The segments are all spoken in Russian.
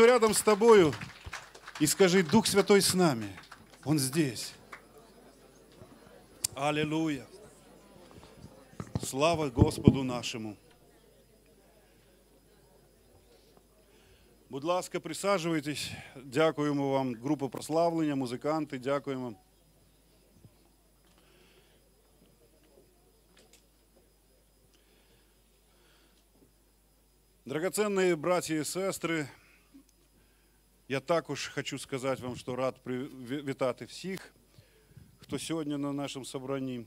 кто рядом с тобою, и скажи, Дух Святой с нами. Он здесь. Аллилуйя. Слава Господу нашему. Будь ласка, присаджуйтесь. Дякуємо вам, група прославлення, музиканти, дякуємо. Драгоценные братья и сестри, я також хочу сказати вам, що рад вітати всіх, хто сьогодні на нашому собранні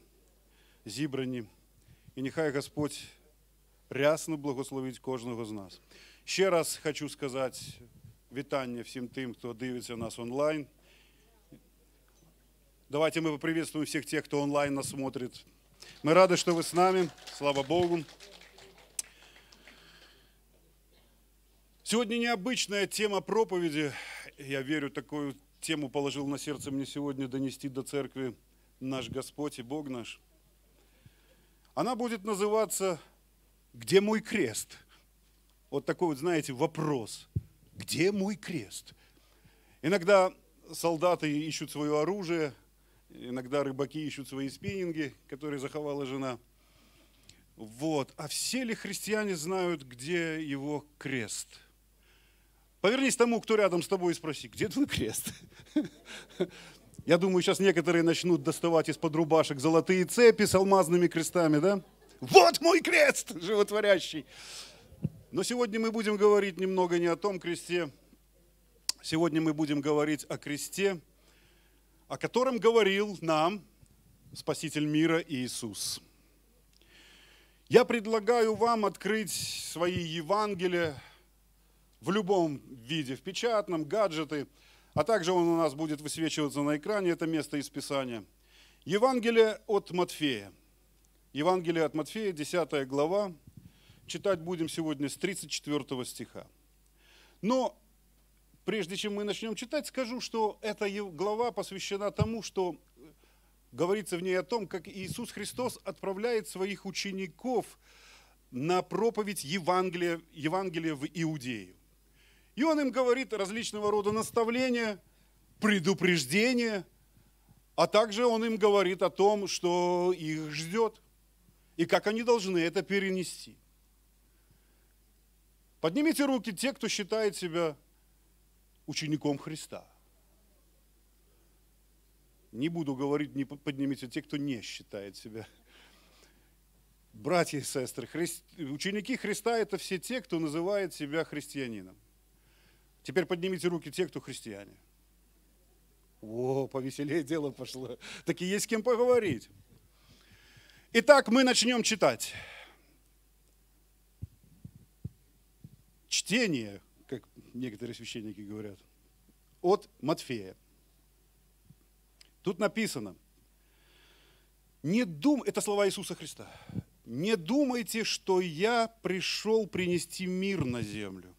зібрані. І нехай Господь рясно благословить кожного з нас. Ще раз хочу сказати вітання всім тим, хто дивиться нас онлайн. Давайте мы поприветствуем всех тех, кто онлайн нас смотрит. Мы рады, что вы с нами. Слава Богу. Сегодня необычная тема проповеди. Я верю, такую тему положил на сердце мне сегодня донести до церкви наш Господь и Бог наш. Она будет называться «Где мой крест?» Вот такой вот, знаете, вопрос. Где мой крест? Иногда солдаты ищут свое оружие, иногда рыбаки ищут свои спиннинги, которые заховала жена. Вот. А все ли христиане знают, где его крест? Повернись тому, кто рядом с тобой, и спроси, где твой крест? Я думаю, сейчас некоторые начнут доставать из-под рубашек золотые цепи с алмазными крестами, да? Вот мой крест животворящий. Но сегодня мы будем говорить немного не о том кресте. Сегодня мы будем говорить о кресте, о котором говорил нам Спаситель мира Иисус. Я предлагаю вам открыть свои Евангелия в любом виде, в печатном, гаджеты, а также он у нас будет высвечиваться на экране, это место из Писания. Евангелие от Матфея. Евангелие от Матфея, 10 глава, Читать будем сегодня с 34 стиха. Но прежде чем мы начнем читать, скажу, что эта глава посвящена тому, что говорится в ней о том, как Иисус Христос отправляет своих учеников на проповедь Евангелия, Евангелия в Иудею. И он им говорит различного рода наставления, предупреждения, а также он им говорит о том, что их ждет и как они должны это перенести. Поднимите руки те, кто считает себя учеником Христа. Не буду говорить, не поднимите те, кто не считает себя. Братья и сестры, хри... ученики Христа – это все те, кто называет себя христианином. Теперь поднимите руки те, кто христиане. О, повеселее дело пошло. Так и есть с кем поговорить. Итак, мы начнем читать. чтение, как некоторые священники говорят, от Матфея. Тут написано, не дум, это слова Иисуса Христа, не думайте, что я пришел принести мир на землю.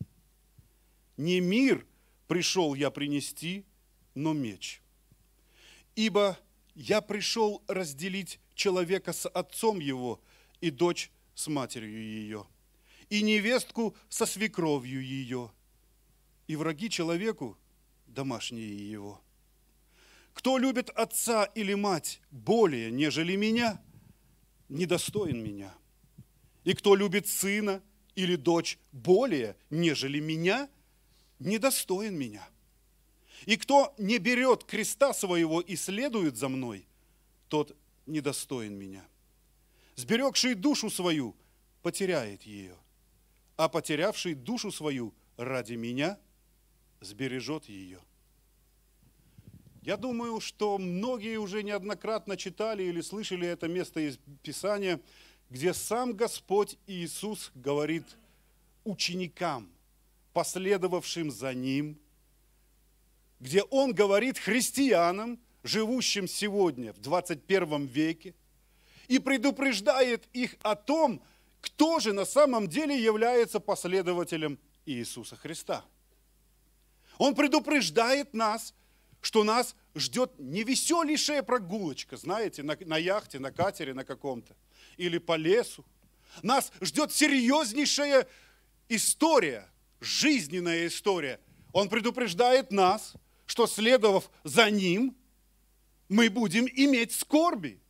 Не мир пришел я принести, но меч. Ибо я пришел разделить человека с отцом его и дочь с матерью ее – и невестку со свекровью ее, и враги человеку домашние его. Кто любит отца или мать более, нежели меня, недостоин меня. И кто любит сына или дочь более, нежели меня, недостоин меня. И кто не берет креста своего и следует за мной, тот недостоин меня. Сберегший душу свою потеряет ее, а потерявший душу свою ради меня сбережет ее. Я думаю, что многие уже неоднократно читали или слышали это место из Писания, где сам Господь Иисус говорит ученикам, последовавшим за Ним, где Он говорит христианам, живущим сегодня в 21 веке, и предупреждает их о том, кто же на самом деле является последователем Иисуса Христа. Он предупреждает нас, что нас ждет не веселейшая прогулочка, знаете, на, на яхте, на катере на каком-то, или по лесу. Нас ждет серьезнейшая история, жизненная история Он предупреждает нас, что следовав за Ним, мы будем иметь скорби,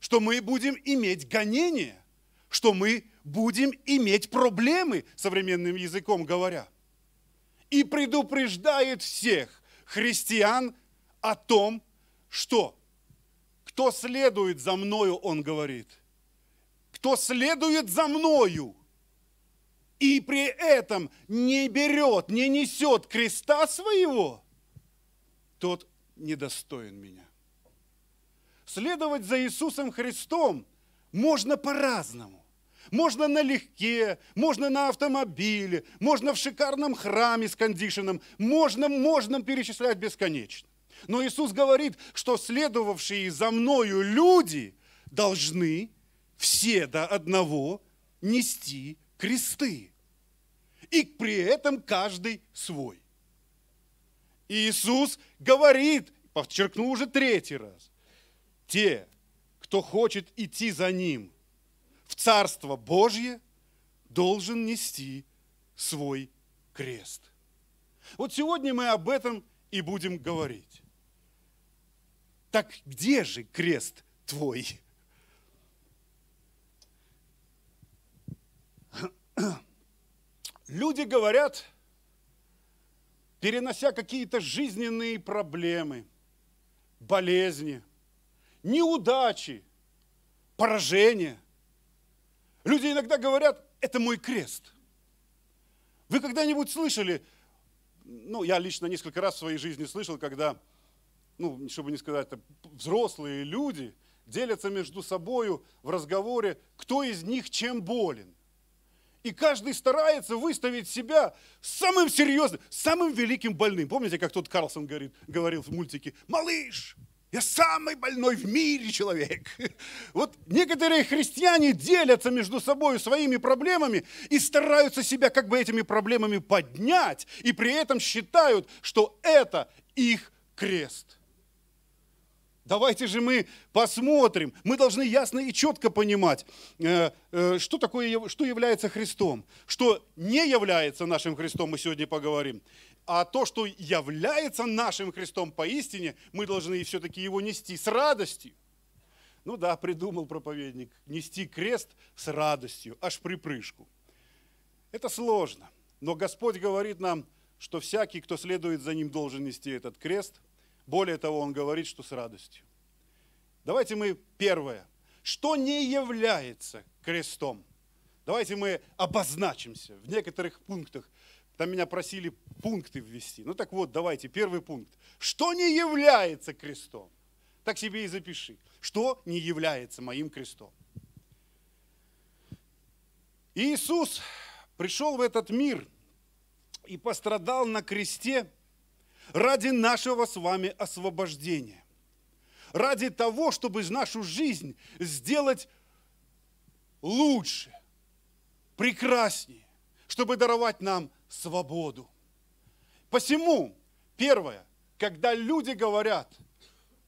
что мы будем иметь гонения, что мы будем иметь проблемы, современным языком говоря. И предупреждает всех христиан о том, что кто следует за мною, он говорит, кто следует за мною, и при этом не берет, не несет креста своего, тот недостоин меня. Следовать за Иисусом Христом можно по-разному. Можно налегке, можно на автомобиле, можно в шикарном храме с кондишеном, можно, можно перечислять бесконечно. Но Иисус говорит, что следовавшие за мною люди должны все до одного нести кресты. И при этом каждый свой. Иисус говорит, подчеркну уже третий раз, те, кто хочет идти за Ним в Царство Божье, должен нести свой крест. Вот сегодня мы об этом и будем говорить. Так где же крест твой? Люди говорят, перенося какие-то жизненные проблемы, болезни, неудачи, поражения. Люди иногда говорят, это мой крест. Вы когда-нибудь слышали, ну, я лично несколько раз в своей жизни слышал, когда, ну, чтобы не сказать, взрослые люди делятся между собою в разговоре, кто из них чем болен. И каждый старается выставить себя самым серьезным, самым великим больным. Помните, как тот Карлсон говорит, говорил в мультике, малыш, я самый больной в мире человек. Вот некоторые христиане делятся между собой своими проблемами и стараются себя как бы этими проблемами поднять, и при этом считают, что это их крест – Давайте же мы посмотрим. Мы должны ясно и четко понимать, э, э, что такое, что является Христом, что не является нашим Христом, мы сегодня поговорим. А то, что является нашим Христом поистине, мы должны все-таки его нести с радостью. Ну да, придумал проповедник, нести крест с радостью, аж припрыжку. Это сложно, но Господь говорит нам, что всякий, кто следует за ним, должен нести этот крест – более того, он говорит, что с радостью. Давайте мы первое. Что не является крестом? Давайте мы обозначимся в некоторых пунктах. Там меня просили пункты ввести. Ну так вот, давайте, первый пункт. Что не является крестом? Так себе и запиши. Что не является моим крестом? Иисус пришел в этот мир и пострадал на кресте – ради нашего с вами освобождения, ради того, чтобы нашу жизнь сделать лучше, прекраснее, чтобы даровать нам свободу. Посему, первое, когда люди говорят,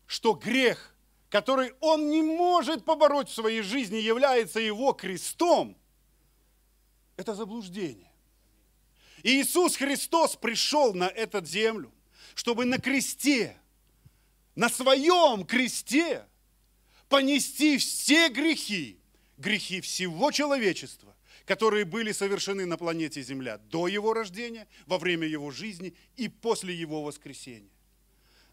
что грех, который он не может побороть в своей жизни, является его крестом, это заблуждение. И Иисус Христос пришел на эту землю, чтобы на кресте, на своем кресте понести все грехи, грехи всего человечества, которые были совершены на планете Земля до его рождения, во время его жизни и после его воскресения.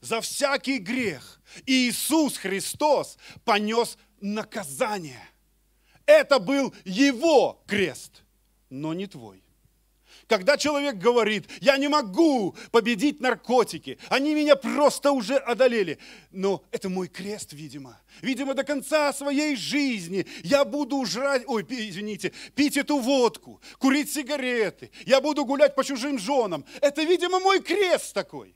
За всякий грех Иисус Христос понес наказание. Это был его крест, но не твой. Когда человек говорит, я не могу победить наркотики, они меня просто уже одолели. Но это мой крест, видимо. Видимо, до конца своей жизни я буду жрать, ой, извините, пить эту водку, курить сигареты, я буду гулять по чужим женам. Это, видимо, мой крест такой.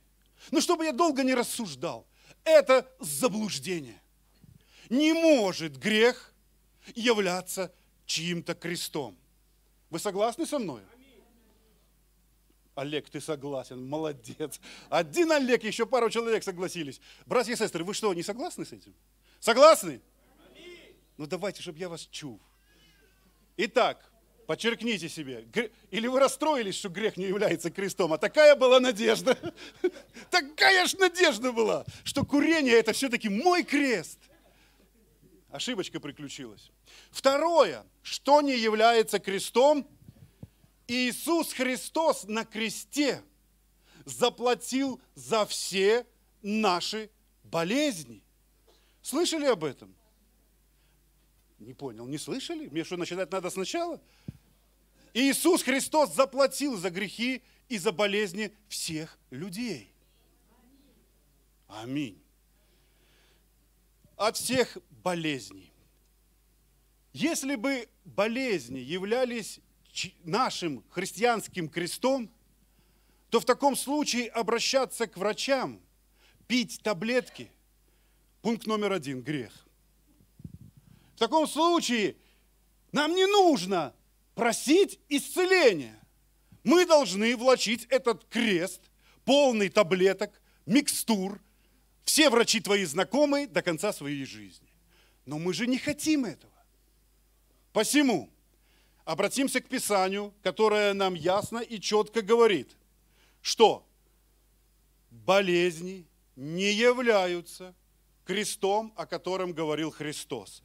Но чтобы я долго не рассуждал, это заблуждение. Не может грех являться чьим-то крестом. Вы согласны со мной? Олег, ты согласен, молодец. Один Олег, еще пару человек согласились. Братья и сестры, вы что, не согласны с этим? Согласны? Ну давайте, чтобы я вас чул. Итак, Подчеркните себе. Или вы расстроились, что грех не является крестом. А такая была надежда. Такая ж надежда была, что курение это все-таки мой крест. Ошибочка приключилась. Второе, что не является крестом, Иисус Христос на кресте заплатил за все наши болезни. Слышали об этом? Не понял, не слышали? Мне что, начинать надо сначала? Иисус Христос заплатил за грехи и за болезни всех людей. Аминь. От всех болезней. Если бы болезни являлись нашим христианским крестом, то в таком случае обращаться к врачам, пить таблетки – пункт номер один – грех. В таком случае нам не нужно просить исцеления. Мы должны влачить этот крест, полный таблеток, микстур, все врачи твои знакомые до конца своей жизни. Но мы же не хотим этого. Посему обратимся к Писанию, которое нам ясно и четко говорит, что болезни не являются крестом, о котором говорил Христос.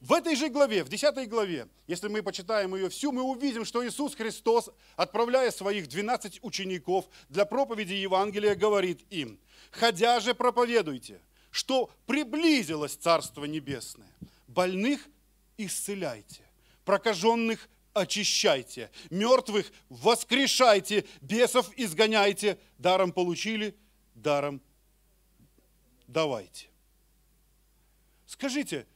В этой же главе, в 10 главе, если мы почитаем ее всю, мы увидим, что Иисус Христос, отправляя своих 12 учеников для проповеди Евангелия, говорит им, «Ходя же проповедуйте, что приблизилось Царство Небесное, больных исцеляйте, прокаженных очищайте, мертвых воскрешайте, бесов изгоняйте, даром получили, даром давайте». Скажите,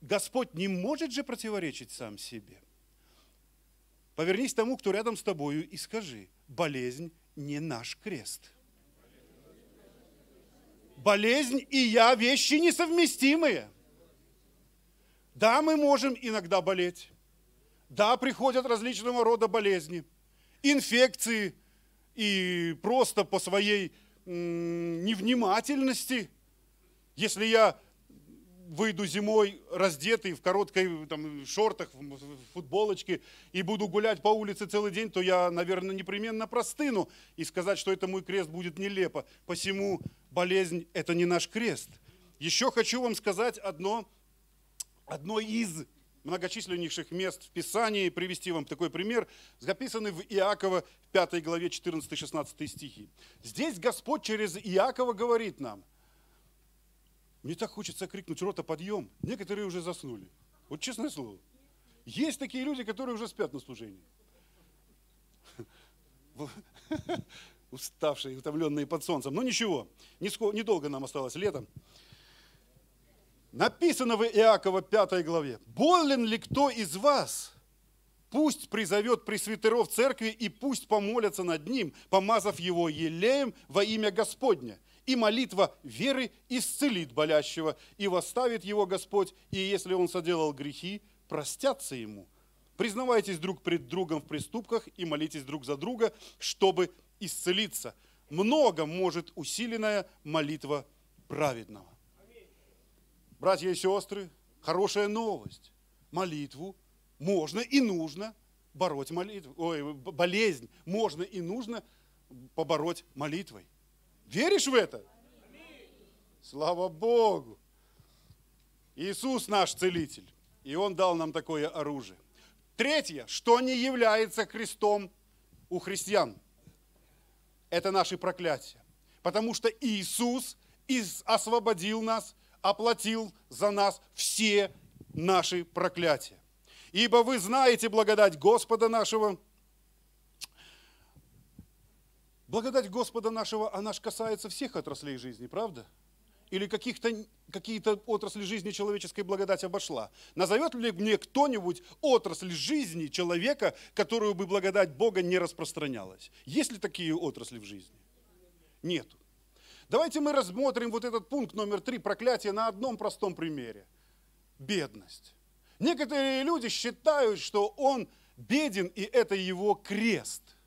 Господь не может же противоречить сам себе. Повернись тому, кто рядом с тобою, и скажи, болезнь не наш крест. Болезнь и я – вещи несовместимые. Да, мы можем иногда болеть. Да, приходят различного рода болезни, инфекции и просто по своей невнимательности. Если я выйду зимой раздетый в короткой там, шортах, в футболочке и буду гулять по улице целый день, то я, наверное, непременно простыну. И сказать, что это мой крест, будет нелепо. Посему болезнь – это не наш крест. Еще хочу вам сказать одно, одно из многочисленнейших мест в Писании, привести вам такой пример, записанный в Иакова в 5 главе 14-16 стихи. Здесь Господь через Иакова говорит нам – мне так хочется крикнуть рота подъем. Некоторые уже заснули. Вот честное слово. Есть такие люди, которые уже спят на служении. Уставшие, утомленные под солнцем. Но ничего, недолго нам осталось летом. Написано в Иакова 5 главе. «Болен ли кто из вас? Пусть призовет пресвитеров церкви и пусть помолятся над ним, помазав его елеем во имя Господня и молитва веры исцелит болящего, и восставит его Господь, и если он соделал грехи, простятся ему. Признавайтесь друг пред другом в преступках и молитесь друг за друга, чтобы исцелиться. Много может усиленная молитва праведного. Братья и сестры, хорошая новость. Молитву можно и нужно бороть молитву. Ой, болезнь можно и нужно побороть молитвой. Веришь в это? Слава Богу! Иисус наш целитель, и Он дал нам такое оружие. Третье, что не является крестом у христиан, это наши проклятия. Потому что Иисус освободил нас, оплатил за нас все наши проклятия. Ибо вы знаете благодать Господа нашего, Благодать Господа нашего, она же касается всех отраслей жизни, правда? Или каких-то, какие-то отрасли жизни человеческой благодать обошла? Назовет ли мне кто-нибудь отрасль жизни человека, которую бы благодать Бога не распространялась? Есть ли такие отрасли в жизни? Нет. Давайте мы рассмотрим вот этот пункт номер три, проклятие, на одном простом примере. Бедность. Некоторые люди считают, что он беден, и это его крест –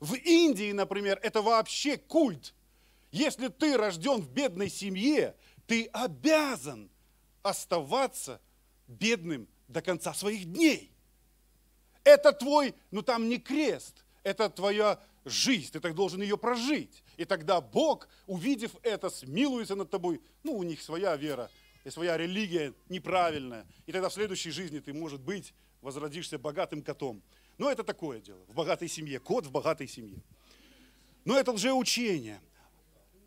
в Индии, например, это вообще культ. Если ты рожден в бедной семье, ты обязан оставаться бедным до конца своих дней. это твой, ну там не крест, это твоя жизнь, ты так должен ее прожить. И тогда Бог, увидев это, смилуется над тобой. Ну, у них своя вера, и своя религия неправильная. И тогда в следующей жизни ты, может быть, возродишься богатым котом. Но это такое дело, в богатой семье, кот в богатой семье. Но это лжеучение.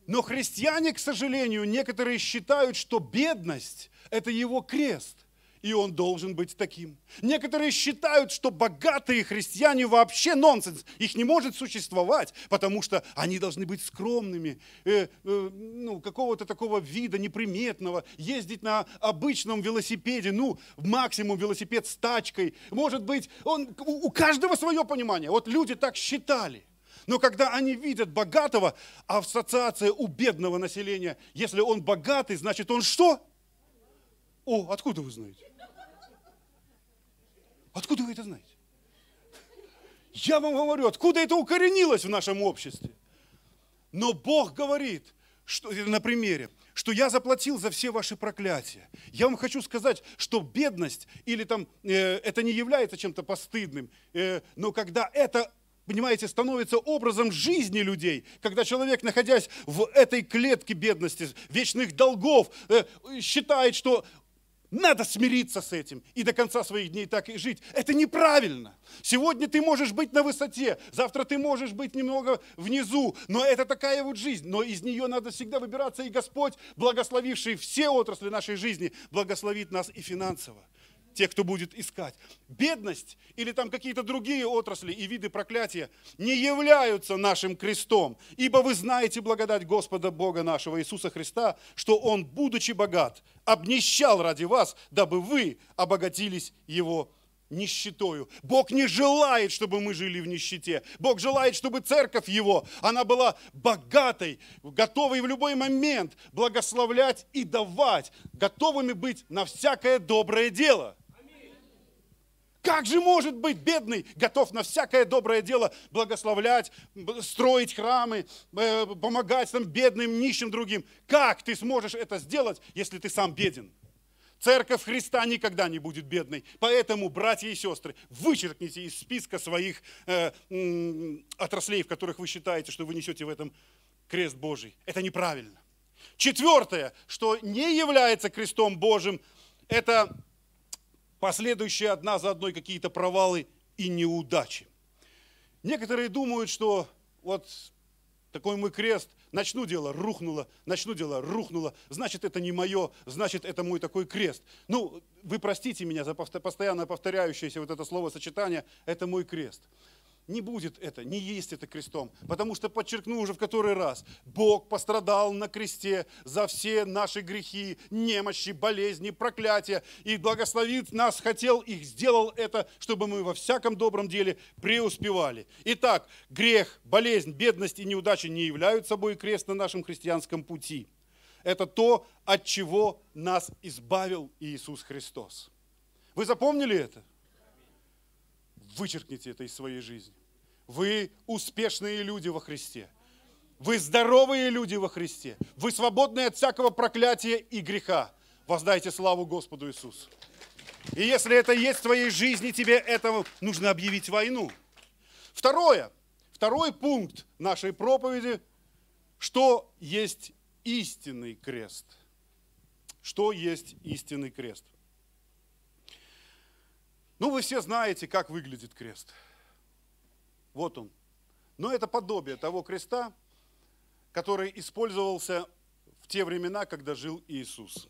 Но христиане, к сожалению, некоторые считают, что бедность – это его крест и он должен быть таким. Некоторые считают, что богатые христиане вообще нонсенс, их не может существовать, потому что они должны быть скромными, э, э, ну, какого-то такого вида неприметного, ездить на обычном велосипеде, ну, максимум велосипед с тачкой. Может быть, он, у каждого свое понимание. Вот люди так считали. Но когда они видят богатого, а ассоциация у бедного населения, если он богатый, значит он что? О, откуда вы знаете? Откуда вы это знаете? Я вам говорю, откуда это укоренилось в нашем обществе. Но Бог говорит, что, на примере, что я заплатил за все ваши проклятия. Я вам хочу сказать, что бедность или там э, это не является чем-то постыдным, э, но когда это понимаете, становится образом жизни людей, когда человек, находясь в этой клетке бедности, вечных долгов, э, считает, что надо смириться с этим и до конца своих дней так и жить. Это неправильно. Сегодня ты можешь быть на высоте, завтра ты можешь быть немного внизу, но это такая вот жизнь. Но из нее надо всегда выбираться, и Господь, благословивший все отрасли нашей жизни, благословит нас и финансово тех, кто будет искать. Бедность или там какие-то другие отрасли и виды проклятия не являются нашим крестом, ибо вы знаете благодать Господа Бога нашего Иисуса Христа, что Он, будучи богат, обнищал ради вас, дабы вы обогатились Его нищетою. Бог не желает, чтобы мы жили в нищете. Бог желает, чтобы церковь Его, она была богатой, готовой в любой момент благословлять и давать, готовыми быть на всякое доброе дело. Как же может быть бедный, готов на всякое доброе дело благословлять, строить храмы, помогать там бедным, нищим другим? Как ты сможешь это сделать, если ты сам беден? Церковь Христа никогда не будет бедной. Поэтому, братья и сестры, вычеркните из списка своих э, э, отраслей, в которых вы считаете, что вы несете в этом крест Божий. Это неправильно. Четвертое, что не является крестом Божьим, это последующие одна за одной какие-то провалы и неудачи. Некоторые думают, что вот такой мой крест, начну дело, рухнуло, начну дело, рухнуло, значит, это не мое, значит, это мой такой крест. Ну, вы простите меня за постоянно повторяющееся вот это словосочетание, это мой крест не будет это, не есть это крестом. Потому что, подчеркну уже в который раз, Бог пострадал на кресте за все наши грехи, немощи, болезни, проклятия. И благословить нас хотел и сделал это, чтобы мы во всяком добром деле преуспевали. Итак, грех, болезнь, бедность и неудача не являются собой крест на нашем христианском пути. Это то, от чего нас избавил Иисус Христос. Вы запомнили это? Вычеркните это из своей жизни. Вы успешные люди во Христе. Вы здоровые люди во Христе. Вы свободны от всякого проклятия и греха. Воздайте славу Господу Иисусу. И если это есть в твоей жизни, тебе этому нужно объявить войну. Второе. Второй пункт нашей проповеди. Что есть истинный крест? Что есть истинный крест? Ну, вы все знаете, как выглядит крест. Вот он. Но это подобие того креста, который использовался в те времена, когда жил Иисус.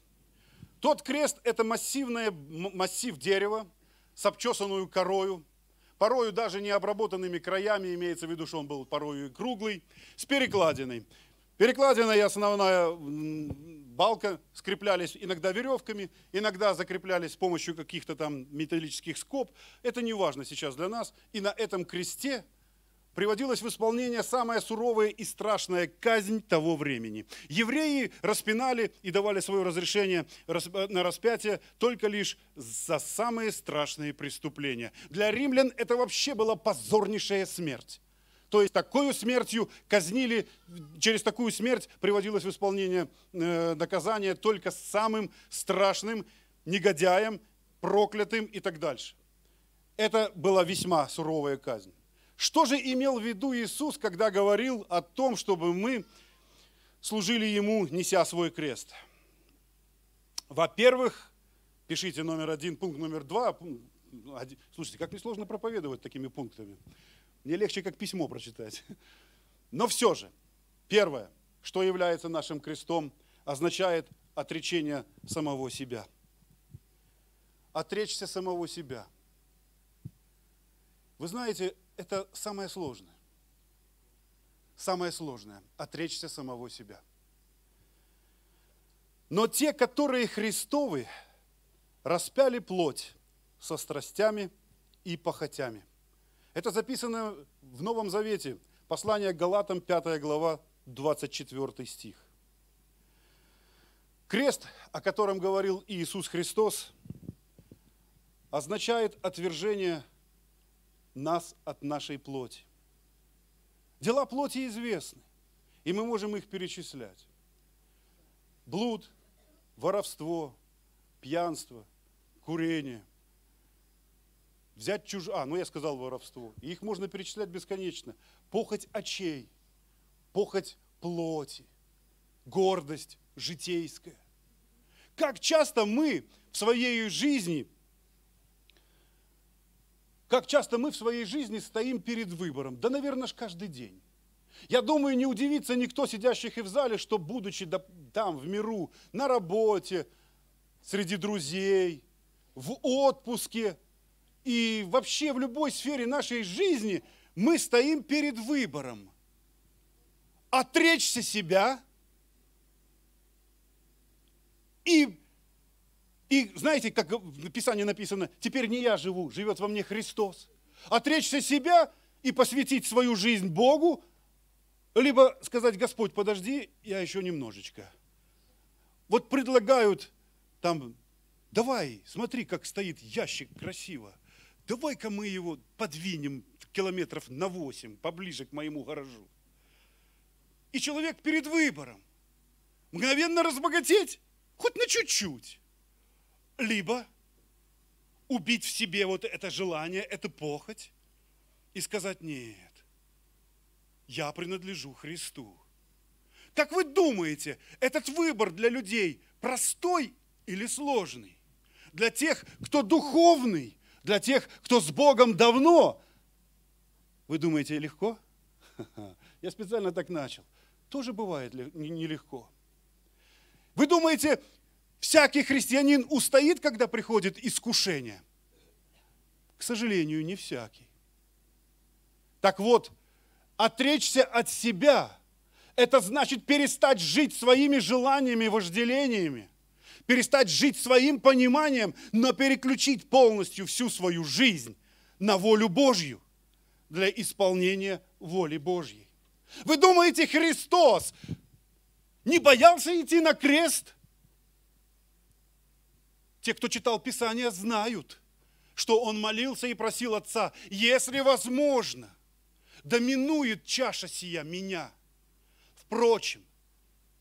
Тот крест – это массивное, массив дерева с обчесанную корою, порою даже не обработанными краями, имеется в виду, что он был порою и круглый, с перекладиной. Перекладина и основная балка скреплялись иногда веревками, иногда закреплялись с помощью каких-то там металлических скоб. Это не важно сейчас для нас. И на этом кресте приводилась в исполнение самая суровая и страшная казнь того времени. Евреи распинали и давали свое разрешение на распятие только лишь за самые страшные преступления. Для римлян это вообще была позорнейшая смерть. То есть такой смертью казнили, через такую смерть приводилось в исполнение э, наказание только самым страшным негодяем, проклятым и так дальше. это была весьма суровая казнь. Что же имел в виду Иисус, когда говорил о том, чтобы мы служили Ему, неся свой крест? Во-первых, пишите номер один, пункт номер два. Слушайте, как несложно проповедовать такими пунктами. Мне легче, как письмо прочитать. Но все же, первое, что является нашим крестом, означает отречение самого себя. Отречься самого себя. Вы знаете, это самое сложное. Самое сложное – отречься самого себя. Но те, которые Христовы, распяли плоть со страстями и похотями. Это записано в Новом Завете, послание к Галатам, 5 глава, 24 стих. Крест, о котором говорил Иисус Христос, означает отвержение нас от нашей плоти. Дела плоти известны, и мы можем их перечислять. Блуд, воровство, пьянство, курение. Взять чуж... А, ну я сказал воровство. И их можно перечислять бесконечно. Похоть очей, похоть плоти, гордость житейская. Как часто мы в своей жизни как часто мы в своей жизни стоим перед выбором? Да, наверное, ж каждый день. Я думаю, не удивится никто, сидящих и в зале, что, будучи там, в миру, на работе, среди друзей, в отпуске и вообще в любой сфере нашей жизни, мы стоим перед выбором. Отречься себя и и знаете, как в Писании написано, теперь не я живу, живет во мне Христос. Отречься себя и посвятить свою жизнь Богу, либо сказать, Господь, подожди, я еще немножечко. Вот предлагают там, давай, смотри, как стоит ящик красиво. Давай-ка мы его подвинем километров на 8, поближе к моему гаражу. И человек перед выбором. Мгновенно разбогатеть, хоть на чуть-чуть либо убить в себе вот это желание, это похоть и сказать, нет, я принадлежу Христу. Как вы думаете, этот выбор для людей простой или сложный? Для тех, кто духовный, для тех, кто с Богом давно. Вы думаете, легко? Я специально так начал. Тоже бывает нелегко. Вы думаете, Всякий христианин устоит, когда приходит искушение? К сожалению, не всякий. Так вот, отречься от себя – это значит перестать жить своими желаниями, вожделениями, перестать жить своим пониманием, но переключить полностью всю свою жизнь на волю Божью для исполнения воли Божьей. Вы думаете, Христос не боялся идти на крест – те, кто читал Писание, знают, что он молился и просил Отца, если возможно, доминует чаша сия меня. Впрочем,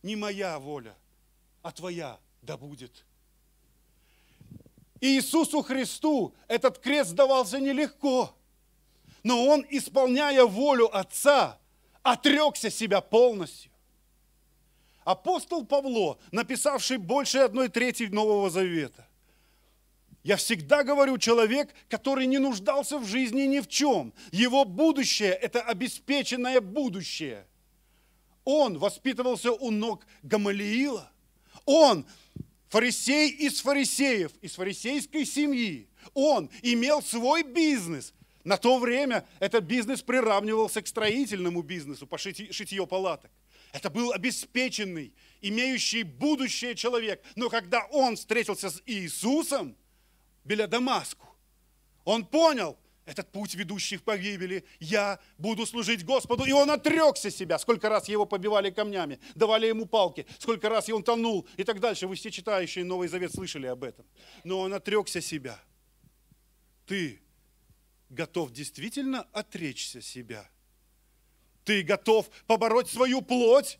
не моя воля, а твоя да будет. И Иисусу Христу этот крест давался нелегко, но Он, исполняя волю Отца, отрекся себя полностью. Апостол Павло, написавший больше одной трети Нового Завета, я всегда говорю, человек, который не нуждался в жизни ни в чем. Его будущее – это обеспеченное будущее. Он воспитывался у ног Гамалиила. Он фарисей из фарисеев, из фарисейской семьи. Он имел свой бизнес. На то время этот бизнес приравнивался к строительному бизнесу по шитье палаток. Это был обеспеченный, имеющий будущее человек. Но когда он встретился с Иисусом, біля Дамаску. Он понял, этот путь, ведущий в погибели, я буду служить Господу. И он отрекся себя. Сколько раз его побивали камнями, давали ему палки, сколько раз он тонул и так дальше. Вы все читающие Новый Завет слышали об этом. Но он отрекся себя. Ты готов действительно отречься себя? Ты готов побороть свою плоть,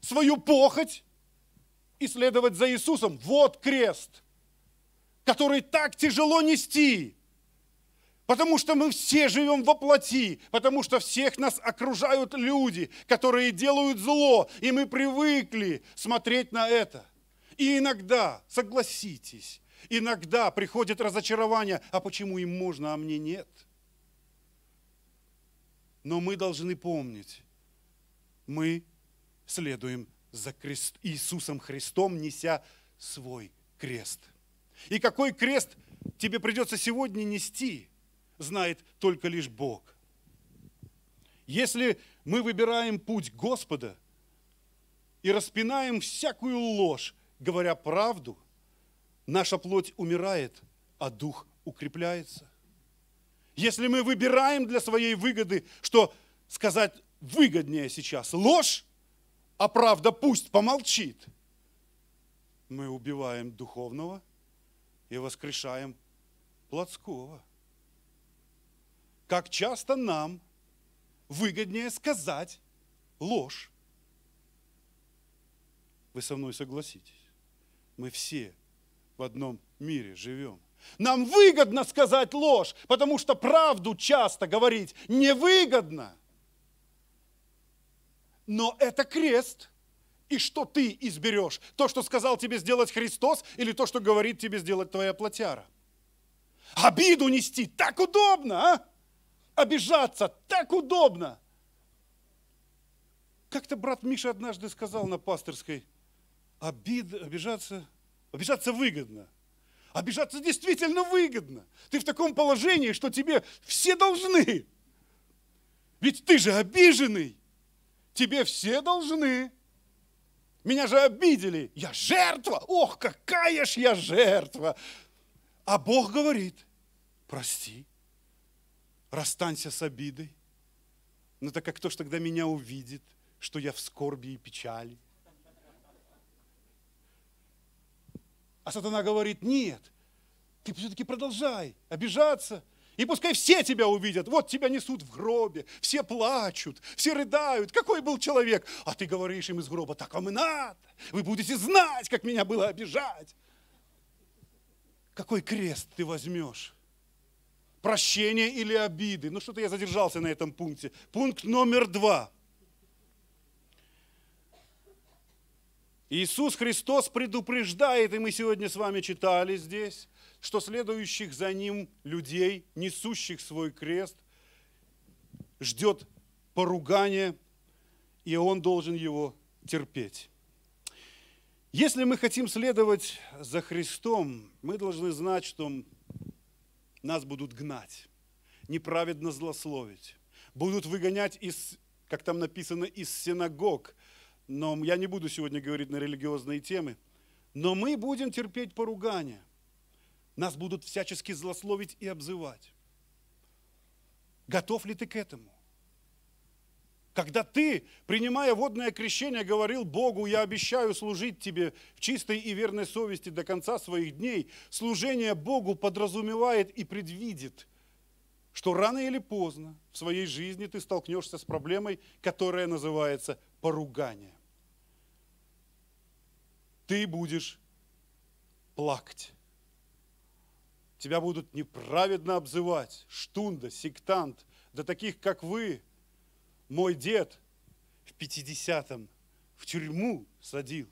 свою похоть и следовать за Иисусом? Вот крест – который так тяжело нести. Потому что мы все живем во плоти, потому что всех нас окружают люди, которые делают зло, и мы привыкли смотреть на это. И иногда, согласитесь, иногда приходит разочарование, а почему им можно, а мне нет? Но мы должны помнить, мы следуем за крест, Иисусом Христом, неся свой крест. И какой крест тебе придется сегодня нести, знает только лишь Бог. Если мы выбираем путь Господа и распинаем всякую ложь, говоря правду, наша плоть умирает, а дух укрепляется. Если мы выбираем для своей выгоды, что сказать выгоднее сейчас ложь, а правда пусть помолчит, мы убиваем духовного и воскрешаем плотского. Как часто нам выгоднее сказать ложь. Вы со мной согласитесь. Мы все в одном мире живем. Нам выгодно сказать ложь, потому что правду часто говорить невыгодно. Но это крест. И что ты изберешь? То, что сказал тебе сделать Христос, или то, что говорит тебе сделать твоя плотяра? Обиду нести так удобно, а? Обижаться так удобно. Как-то брат Миша однажды сказал на пасторской, обид, обижаться, обижаться выгодно. Обижаться действительно выгодно. Ты в таком положении, что тебе все должны. Ведь ты же обиженный. Тебе все должны. Меня же обидели. Я жертва. Ох, какая ж я жертва. А Бог говорит, прости, расстанься с обидой. Ну так как кто ж тогда меня увидит, что я в скорби и печали? А сатана говорит, нет, ты все-таки продолжай обижаться. И пускай все тебя увидят. Вот тебя несут в гробе, все плачут, все рыдают. Какой был человек? А ты говоришь им из гроба, так вам и надо. Вы будете знать, как меня было обижать. Какой крест ты возьмешь? Прощение или обиды? Ну что-то я задержался на этом пункте. Пункт номер два – Иисус Христос предупреждает, и мы сегодня с вами читали здесь, что следующих за Ним людей, несущих свой крест, ждет поругание, и Он должен его терпеть. Если мы хотим следовать за Христом, мы должны знать, что нас будут гнать, неправедно злословить, будут выгонять из, как там написано, из синагог – но я не буду сегодня говорить на религиозные темы, но мы будем терпеть поругания. Нас будут всячески злословить и обзывать. Готов ли ты к этому? Когда ты, принимая водное крещение, говорил Богу, я обещаю служить тебе в чистой и верной совести до конца своих дней, служение Богу подразумевает и предвидит, что рано или поздно в своей жизни ты столкнешься с проблемой, которая называется поругание. Ты будешь плакать. Тебя будут неправедно обзывать. Штунда, сектант, да таких, как вы. Мой дед в 50-м в тюрьму садил.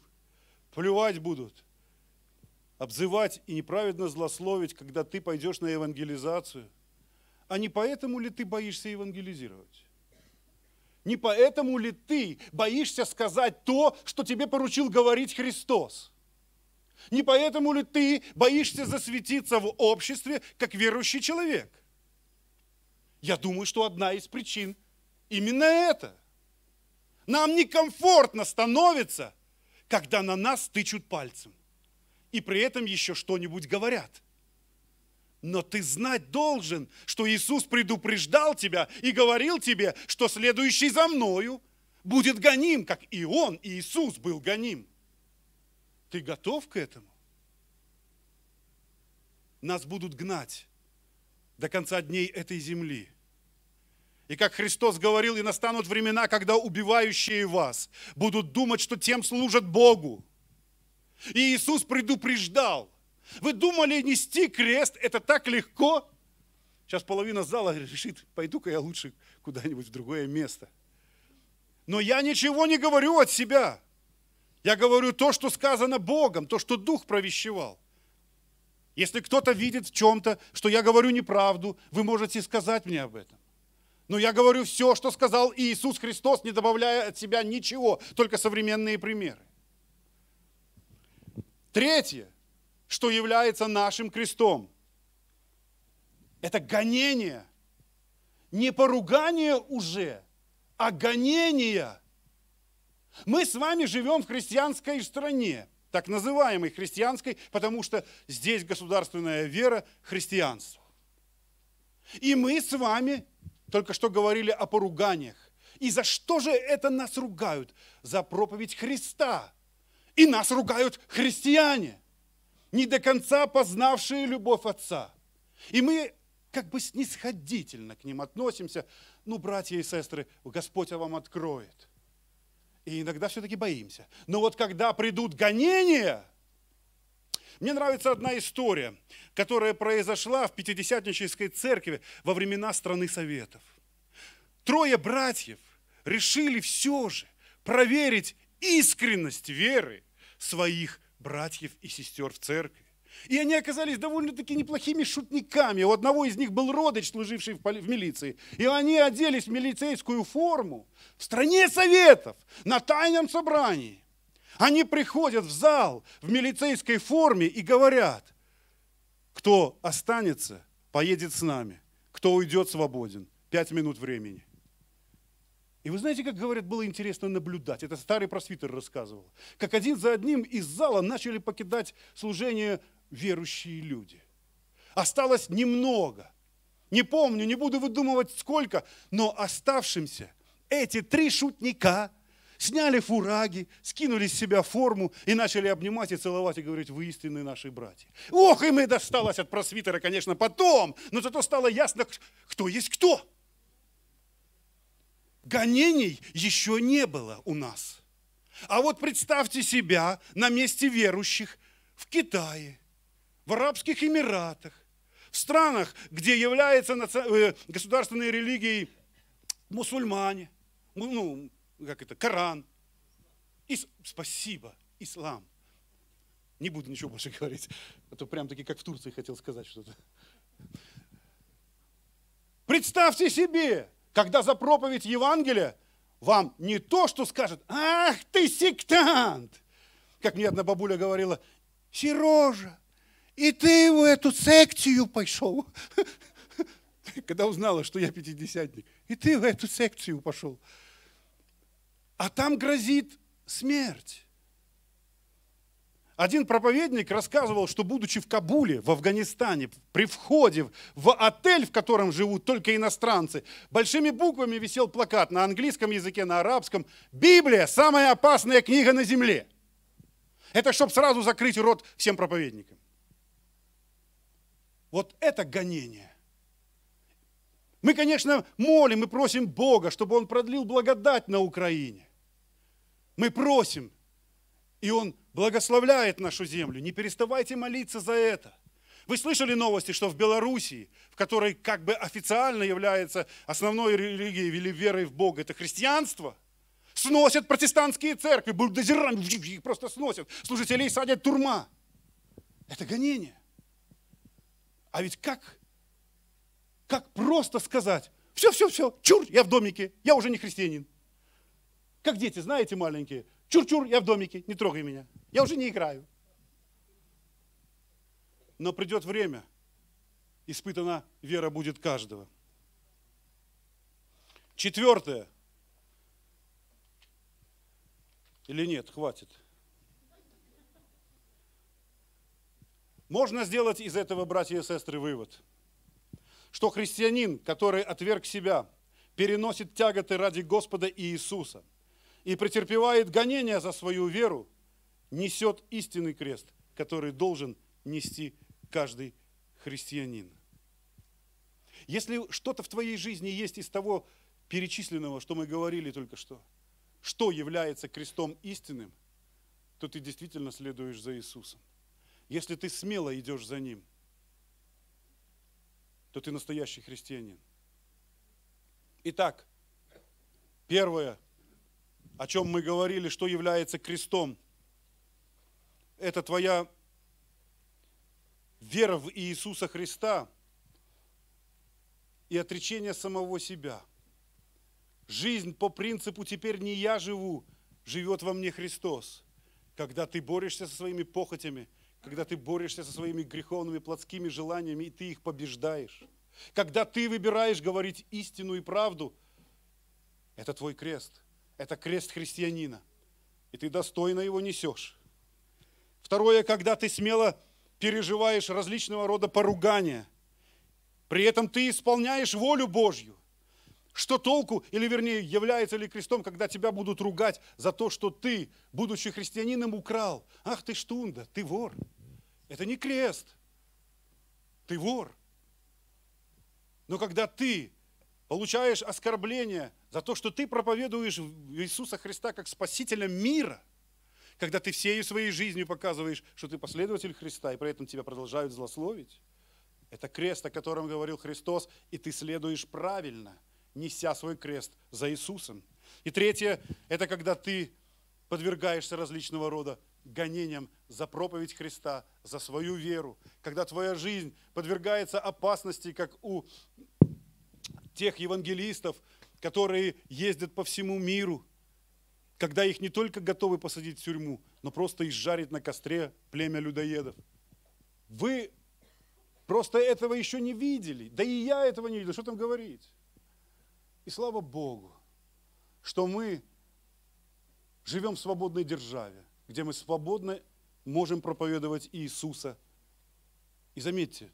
Плювать будут, обзывать и неправедно злословить, когда ты пойдешь на евангелизацию. А не поэтому ли ты боишься евангелизировать? Не поэтому ли ты боишься сказать то, что тебе поручил говорить Христос? Не поэтому ли ты боишься засветиться в обществе, как верующий человек? Я думаю, что одна из причин именно это. Нам некомфортно становится, когда на нас тычут пальцем. И при этом еще что-нибудь говорят – но ты знать должен, что Иисус предупреждал тебя и говорил тебе, что следующий за мною будет гоним, как и Он, и Иисус был гоним. Ты готов к этому? Нас будут гнать до конца дней этой земли. И как Христос говорил, и настанут времена, когда убивающие вас будут думать, что тем служат Богу. И Иисус предупреждал – вы думали, нести крест – это так легко? Сейчас половина зала решит, пойду-ка я лучше куда-нибудь в другое место. Но я ничего не говорю от себя. Я говорю то, что сказано Богом, то, что Дух провещевал. Если кто-то видит в чем-то, что я говорю неправду, вы можете сказать мне об этом. Но я говорю все, что сказал Иисус Христос, не добавляя от себя ничего, только современные примеры. Третье, что является нашим крестом, это гонение. Не поругание уже, а гонение. Мы с вами живем в христианской стране, так называемой христианской, потому что здесь государственная вера – христианство. И мы с вами только что говорили о поруганиях. И за что же это нас ругают? За проповедь Христа. И нас ругают христиане, не до конца познавшие любовь Отца. И мы как бы снисходительно к ним относимся. Ну, братья и сестры, Господь вам откроет. И иногда все-таки боимся. Но вот когда придут гонения, мне нравится одна история, которая произошла в Пятидесятнической церкви во времена страны Советов. Трое братьев решили все же проверить искренность веры своих братьев и сестер в церкви. И они оказались довольно-таки неплохими шутниками. У одного из них был родич, служивший в милиции. И они оделись в милицейскую форму в стране советов на тайном собрании. Они приходят в зал в милицейской форме и говорят, кто останется, поедет с нами. Кто уйдет, свободен. Пять минут времени. И вы знаете, как говорят, было интересно наблюдать. Это старый просвитер рассказывал. Как один за одним из зала начали покидать служение верующие люди. Осталось немного. Не помню, не буду выдумывать сколько, но оставшимся эти три шутника сняли фураги, скинули с себя форму и начали обнимать и целовать и говорить, вы истинные наши братья. Ох, им и досталось от просвитера, конечно, потом, но зато стало ясно, кто есть кто. Гонений еще не было у нас. А вот представьте себя на месте верующих в Китае, в Арабских Эмиратах, в странах, где является э, государственной религией мусульмане, ну, как это, Коран. И, спасибо, ислам. Не буду ничего больше говорить, а то прям таки, как в Турции хотел сказать что-то. Представьте себе, когда за проповедь Евангелия вам не то, что скажет, ах ты сектант, как мне одна бабуля говорила, Сережа, и ты в эту секцию пошел. Когда узнала, что я пятидесятник. И ты в эту секцию пошел. А там грозит смерть. Один проповедник рассказывал, что будучи в Кабуле, в Афганистане, при входе в отель, в котором живут только иностранцы, большими буквами висел плакат на английском языке, на арабском. Библия – самая опасная книга на земле. Это чтобы сразу закрыть рот всем проповедникам. Вот это гонение. Мы, конечно, молим и просим Бога, чтобы Он продлил благодать на Украине. Мы просим, и Он благословляет нашу землю. Не переставайте молиться за это. Вы слышали новости, что в Белоруссии, в которой как бы официально является основной религией или верой в Бога, это христианство, сносят протестантские церкви, бульдозерами просто сносят, служителей садят турма. Это гонение. А ведь как, как просто сказать, все, все, все, чур, я в домике, я уже не христианин. Как дети, знаете, маленькие, чур-чур, я в домике, не трогай меня, я уже не играю. Но придет время, испытана вера будет каждого. Четвертое. Или нет, хватит. Можно сделать из этого, братья и сестры, вывод, что христианин, который отверг себя, переносит тяготы ради Господа Иисуса и претерпевает гонения за свою веру, несет истинный крест, который должен нести каждый христианин. Если что-то в твоей жизни есть из того перечисленного, что мы говорили только что, что является крестом истинным, то ты действительно следуешь за Иисусом если ты смело идешь за Ним. то ты настоящий христианин. Итак, первое, о чем мы говорили, что является крестом, это твоя вера в Иисуса Христа и отречение самого себя. Жизнь по принципу «теперь не я живу», живет во мне Христос. Когда ты борешься со своими похотями, когда ты борешься со своими греховными плотскими желаниями, и ты их побеждаешь. Когда ты выбираешь говорить истину и правду, это твой крест. Это крест христианина. И ты достойно его несешь. Второе, когда ты смело переживаешь различного рода поругания. При этом ты исполняешь волю Божью. Что толку, или вернее, является ли крестом, когда тебя будут ругать за то, что ты, будучи христианином, украл? Ах ты штунда, ты вор. Это не крест. Ты вор. Но когда ты получаешь оскорбление за то, что ты проповедуешь Иисуса Христа как Спасителя мира, когда ты всей своей жизнью показываешь, что ты последователь Христа, и при этом тебя продолжают злословить, это крест, о котором говорил Христос, и ты следуешь правильно – неся свой крест за Иисусом. И третье, это когда ты подвергаешься различного рода гонениям за проповедь Христа, за свою веру, когда твоя жизнь подвергается опасности, как у тех евангелистов, которые ездят по всему миру, когда их не только готовы посадить в тюрьму, но просто изжарить на костре племя людоедов. Вы просто этого еще не видели, да и я этого не видел, что там говорить. И слава Богу, что мы живем в свободной державе, где мы свободно можем проповедовать Иисуса. И заметьте,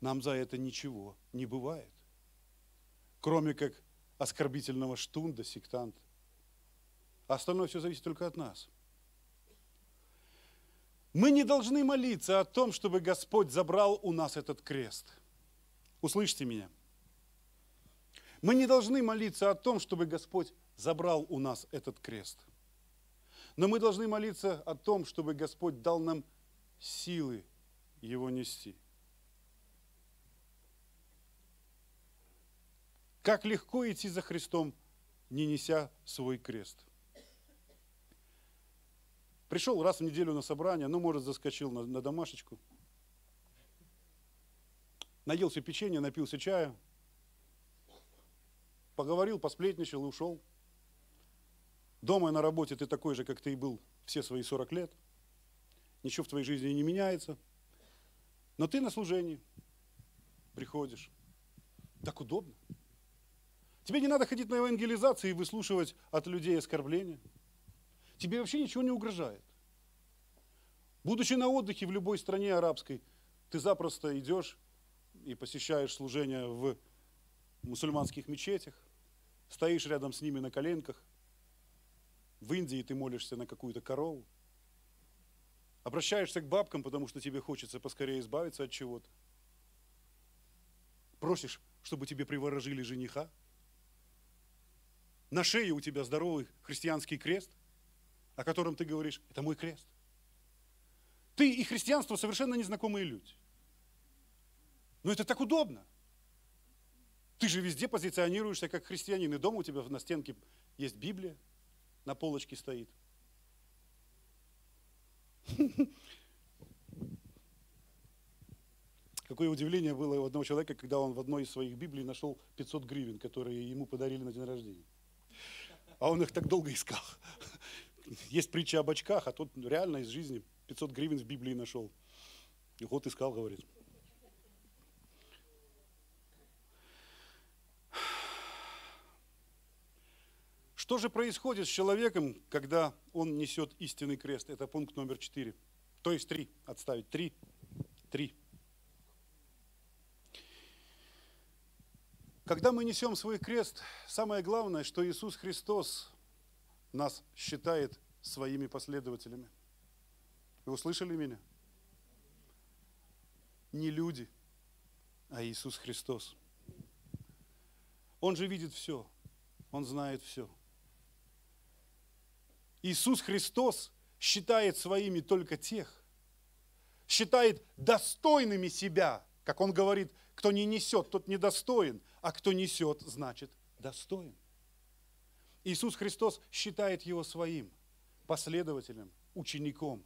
нам за это ничего не бывает, кроме как оскорбительного штунда, сектанта. А остальное все зависит только от нас. Мы не должны молиться о том, чтобы Господь забрал у нас этот крест. Услышьте меня – мы не должны молиться о том, чтобы Господь забрал у нас этот крест. Но мы должны молиться о том, чтобы Господь дал нам силы его нести. Как легко идти за Христом, не неся свой крест. Пришел раз в неделю на собрание, ну, может, заскочил на, на домашечку. Наелся печенья, напился чая – поговорил, посплетничал и ушел. Дома и на работе ты такой же, как ты и был все свои 40 лет. Ничего в твоей жизни не меняется. Но ты на служении приходишь. Так удобно. Тебе не надо ходить на евангелизации и выслушивать от людей оскорбления. Тебе вообще ничего не угрожает. Будучи на отдыхе в любой стране арабской, ты запросто идешь и посещаешь служение в мусульманских мечетях, стоишь рядом с ними на коленках. В Индии ты молишься на какую-то корову. Обращаешься к бабкам, потому что тебе хочется поскорее избавиться от чего-то. Просишь, чтобы тебе приворожили жениха. На шее у тебя здоровый христианский крест, о котором ты говоришь, это мой крест. Ты и христианство совершенно незнакомые люди. Но это так удобно. Ты же везде позиционируешься как христианин, и дома у тебя на стенке есть Библия, на полочке стоит. Какое удивление было у одного человека, когда он в одной из своих Библий нашел 500 гривен, которые ему подарили на день рождения. А он их так долго искал. Есть притча об очках, а тот реально из жизни 500 гривен в Библии нашел. И вот искал, говорит. Что же происходит с человеком, когда он несет истинный крест? Это пункт номер четыре. То есть три. Отставить. Три. Три. Когда мы несем свой крест, самое главное, что Иисус Христос нас считает своими последователями. Вы услышали меня? Не люди, а Иисус Христос. Он же видит все, Он знает все. Иисус Христос считает своими только тех, считает достойными себя, как Он говорит, Кто не несет, тот недостоин, а кто несет, значит достоин. Иисус Христос считает его своим последователем, учеником.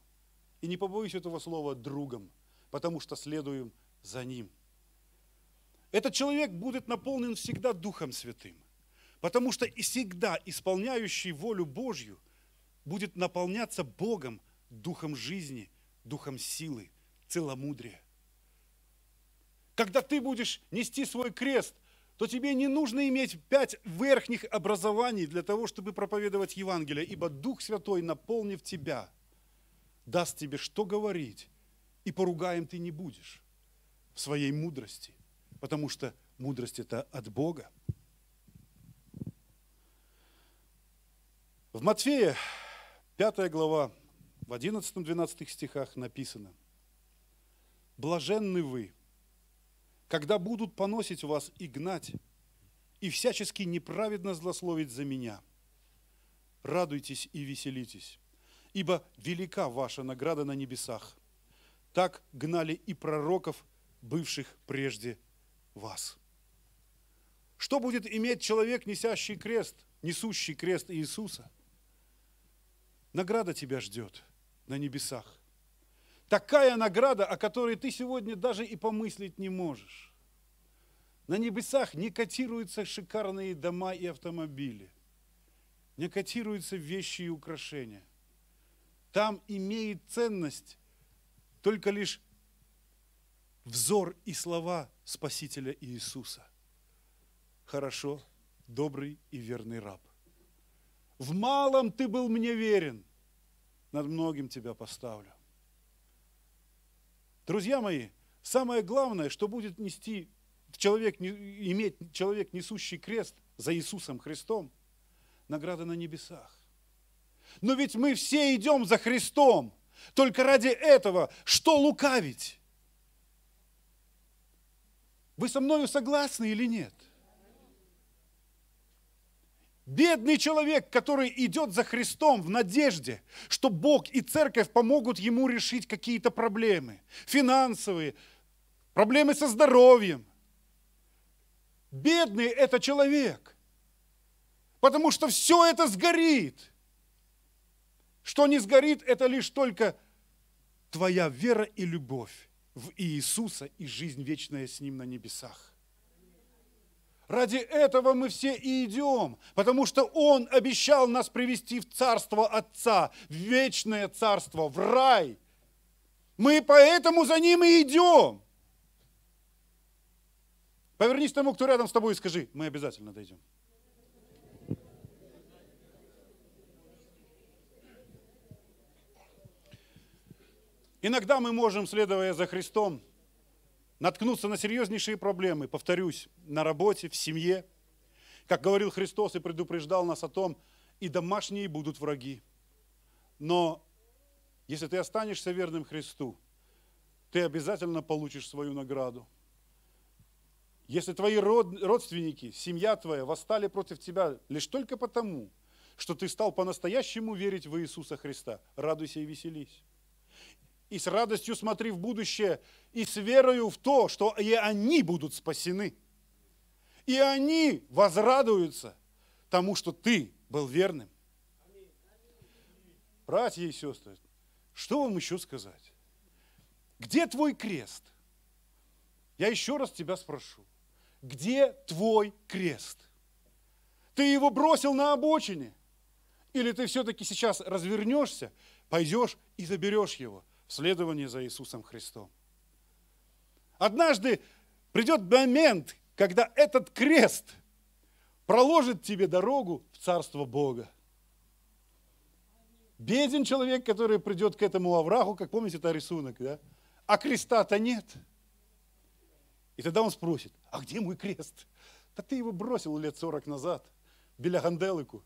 И не побоюсь этого слова другом, потому что следуем за ним. Этот человек будет наполнен всегда Духом Святым, потому что и всегда исполняющий волю Божью будет наполняться Богом, Духом жизни, Духом силы, целомудрия. Когда ты будешь нести свой крест, то тебе не нужно иметь пять верхних образований для того, чтобы проповедовать Евангелие, ибо Дух Святой, наполнив тебя, даст тебе что говорить, и поругаем ты не будешь в своей мудрости, потому что мудрость это от Бога. В Матфея, 5 глава, в 11-12 стихах написано, «Блаженны вы, когда будут поносить вас и гнать, и всячески неправедно злословить за меня. Радуйтесь и веселитесь, ибо велика ваша награда на небесах. Так гнали и пророков, бывших прежде вас. Что будет иметь человек, несящий крест, несущий крест Иисуса? Награда тебя ждет на небесах. Такая награда, о которой ты сегодня даже и помыслить не можешь. На небесах не котируются шикарные дома и автомобили. Не котируются вещи и украшения. Там имеет ценность только лишь взор и слова Спасителя Иисуса. Хорошо, добрый и верный раб. В малом ты был мне верен, над многим тебя поставлю. Друзья мои, самое главное, что будет нести человек, иметь человек, несущий крест за Иисусом Христом, награда на небесах. Но ведь мы все идем за Христом. Только ради этого что лукавить? Вы со мною согласны или нет? Бедный человек, который идет за Христом в надежде, что Бог и церковь помогут ему решить какие-то проблемы, финансовые, проблемы со здоровьем. Бедный это человек, потому что все это сгорит. Что не сгорит, это лишь только твоя вера и любовь в Иисуса и жизнь вечная с Ним на небесах. Ради этого мы все и идем, потому что Он обещал нас привести в царство Отца, в вечное царство, в рай. Мы поэтому за Ним и идем. Повернись тому, кто рядом с тобой, и скажи, мы обязательно дойдем. Иногда мы можем, следуя за Христом, наткнуться на серьезнейшие проблемы, повторюсь, на работе, в семье. Как говорил Христос и предупреждал нас о том, и домашние будут враги. Но если ты останешься верным Христу, ты обязательно получишь свою награду. Если твои род, родственники, семья твоя восстали против тебя лишь только потому, что ты стал по-настоящему верить в Иисуса Христа, радуйся и веселись и с радостью смотри в будущее, и с верою в то, что и они будут спасены. И они возрадуются тому, что ты был верным. Братья и сестры, что вам еще сказать? Где твой крест? Я еще раз тебя спрошу. Где твой крест? Ты его бросил на обочине? Или ты все-таки сейчас развернешься, пойдешь и заберешь его? В следовании за Иисусом Христом. Однажды придет момент, когда этот крест проложит тебе дорогу в Царство Бога. Беден человек, который придет к этому оврагу, как помните, это рисунок, да? А креста-то нет. И тогда он спросит, а где мой крест? Да ты его бросил лет 40 назад, беля ганделыку.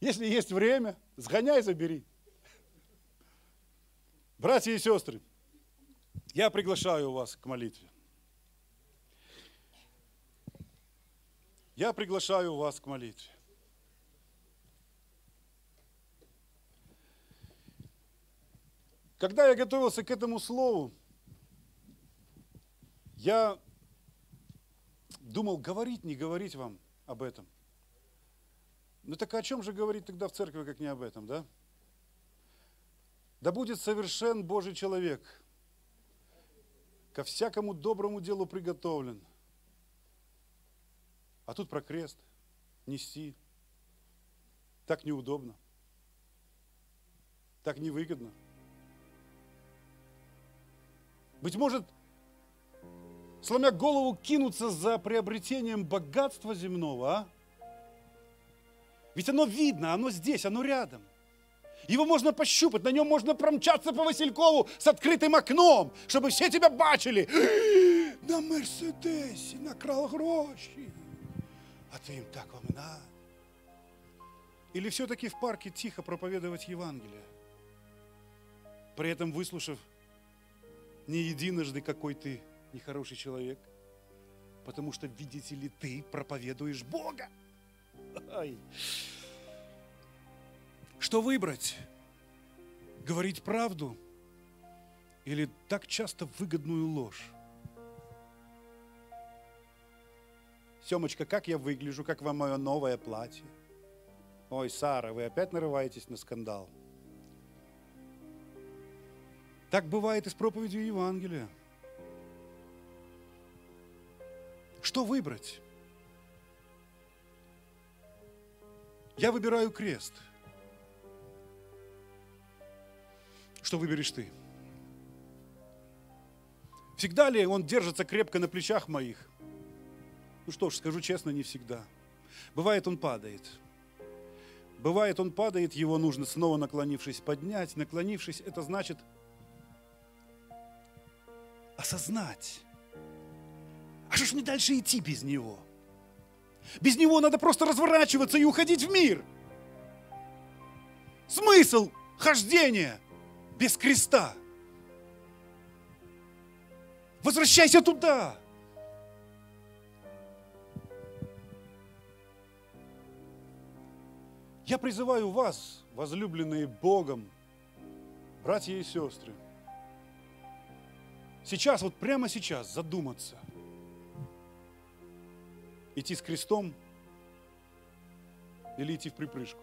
Если есть время, сгоняй, забери. Братья и сестры, я приглашаю вас к молитве. Я приглашаю вас к молитве. Когда я готовился к этому слову, я думал, говорить, не говорить вам об этом. Ну так о чем же говорить тогда в церкви, как не об этом, да? Да будет совершен Божий человек, ко всякому доброму делу приготовлен. А тут про крест нести. Так неудобно. Так невыгодно. Быть может, сломя голову, кинуться за приобретением богатства земного, а? Ведь оно видно, оно здесь, оно рядом. Его можно пощупать, на нем можно промчаться по Василькову с открытым окном, чтобы все тебя бачили. На Мерседесе накрал гроші. А ты им так вам надо. Или все-таки в парке тихо проповедовать Евангелие, при этом выслушав не единожды, какой ты нехороший человек, потому что, видите ли, ты проповедуешь Бога. Ай. Что выбрать? Говорить правду или так часто выгодную ложь? Семочка, как я выгляжу, как вам мое новое платье? Ой, Сара, вы опять нарываетесь на скандал. Так бывает и с проповедью Евангелия. Что выбрать? Я выбираю крест. Что выберешь ты? Всегда ли он держится крепко на плечах моих? Ну что ж, скажу честно, не всегда. Бывает, он падает. Бывает, он падает, его нужно снова наклонившись поднять. Наклонившись, это значит осознать. А что ж мне дальше идти без него? Без него надо просто разворачиваться и уходить в мир. Смысл хождения без креста. Возвращайся туда. Я призываю вас, возлюбленные Богом, братья и сестры, сейчас, вот прямо сейчас задуматься, идти с крестом или идти в припрыжку,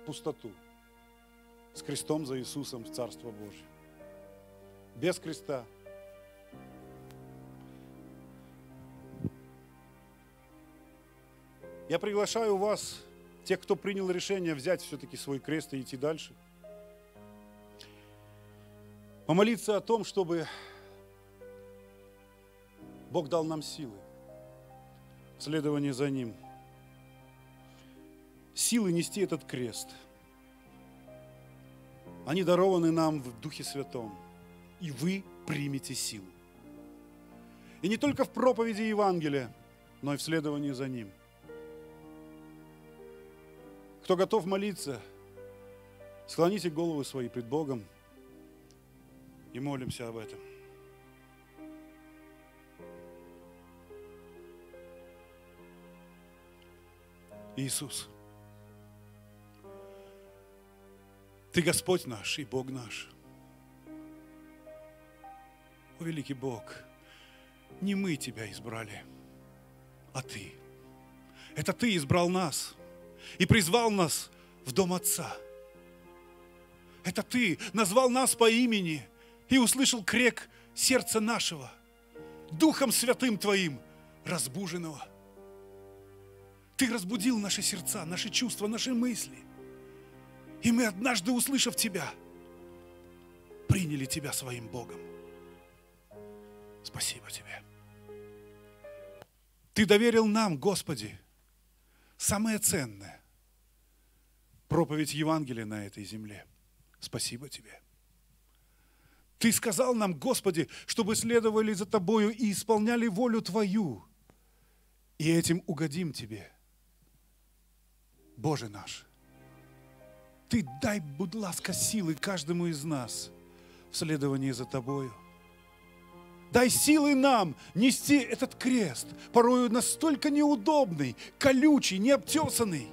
в пустоту, с крестом за Иисусом в Царство Божье. Без креста – Я приглашаю вас, тех, кто принял решение взять все-таки свой крест и идти дальше, помолиться о том, чтобы Бог дал нам силы в следовании за Ним. Силы нести этот крест. Они дарованы нам в Духе Святом. И вы примете силу. И не только в проповеди Евангелия, но и в следовании за Ним – кто готов молиться, склоните головы свои пред Богом и молимся об этом. Иисус, Ты Господь наш и Бог наш. О, великий Бог, не мы Тебя избрали, а Ты. Это Ты избрал нас – и призвал нас в дом Отца. Это Ты назвал нас по имени и услышал крик сердца нашего, Духом Святым Твоим разбуженного. Ты разбудил наши сердца, наши чувства, наши мысли. И мы однажды, услышав Тебя, приняли Тебя своим Богом. Спасибо Тебе. Ты доверил нам, Господи, самое ценное – проповедь Евангелия на этой земле. Спасибо Тебе. Ты сказал нам, Господи, чтобы следовали за Тобою и исполняли волю Твою, и этим угодим Тебе. Боже наш, Ты дай, будь ласка, силы каждому из нас в следовании за Тобою. Дай силы нам нести этот крест, порою настолько неудобный, колючий, необтесанный.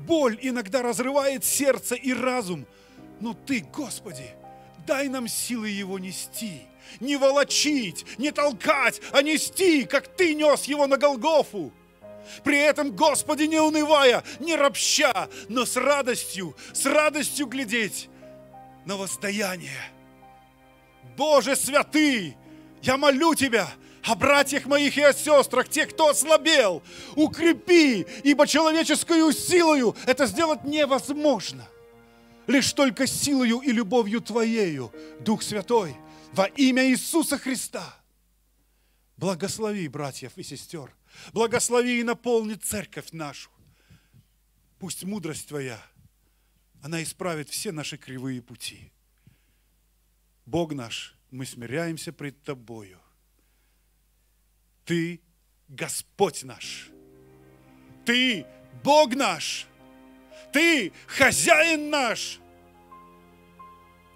Боль иногда разрывает сердце и разум, но Ты, Господи, дай нам силы его нести, не волочить, не толкать, а нести, как ты нес его на Голгофу. При этом, Господи, не унывая, не ропща, но с радостью, с радостью глядеть на воздаяние. Боже святый, я молю Тебя о братьях моих и о сестрах, тех, кто ослабел, укрепи, ибо человеческую силою это сделать невозможно. Лишь только силою и любовью Твоею, Дух Святой, во имя Иисуса Христа. Благослови братьев и сестер, благослови и наполни церковь нашу. Пусть мудрость Твоя, она исправит все наши кривые пути. Бог наш, мы смиряемся пред Тобою. Ты Господь наш. Ты Бог наш. Ты хозяин наш.